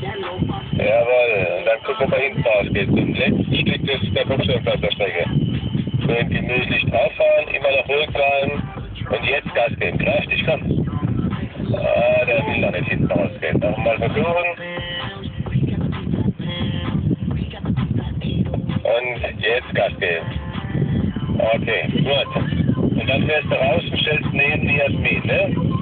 Jawohl, und dann gucken wir mal hinten raus geht's. Letzten Stück ist der Buchstabenplatz. Schön gemütlich drauffahren, immer noch ruhig bleiben und jetzt Gas geben. Kräftig, komm. Ah, der will noch nicht hinten rausgehen. Nochmal versuchen. Und jetzt Gas geben. Okay, gut. Und dann fährst du raus und stellst neben die Jasmin, ne? Das mit.